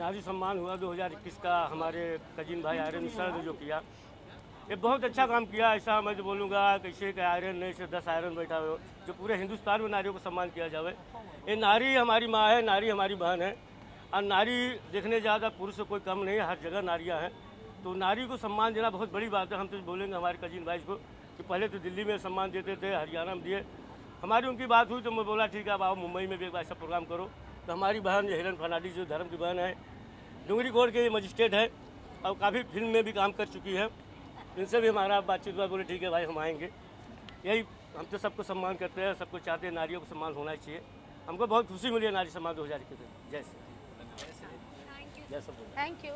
नारी सम्मान हुआ 2021 का। हमारे कजिन भाई आयरन मिश्रा ने जो किया, ये बहुत अच्छा काम किया। ऐसा मैं तो बोलूँगा कैसे कि आयरन नहीं से दस आयरन बैठा हो जो पूरे हिंदुस्तान में नारियों को सम्मान किया जाए ये नारी हमारी माँ है, नारी हमारी बहन है। और नारी देखने ज़्यादा पुरुष से कोई कम नहीं हर जगह नारियाँ हैं। तो नारी को सम्मान देना बहुत बड़ी बात है। हम तो बोलेंगे हमारे कजिन भाई को कि पहले तो दिल्ली में सम्मान देते थे, हरियाणा में दिए। हमारी उनकी बात हुई तो मैं बोला, ठीक है अब आओ मुंबई में भी एक ऐसा प्रोग्राम करो। तो हमारी बहन जो हिरन फर्नाडी जो धर्म की बहन है डूंगरी कोर्ट के मजिस्ट्रेट है और काफ़ी फ़िल्म में भी काम कर चुकी है। इनसे भी हमारा बातचीत हुआ बोले ठीक है भाई हम आएँगे। यही हम तो सबको सम्मान करते हैं सबको चाहते हैं नारियों को सम्मान होना चाहिए। हमको बहुत खुशी मिली है नारी सम्मान दो हज़ार के जय श्री जय सब थैंक यू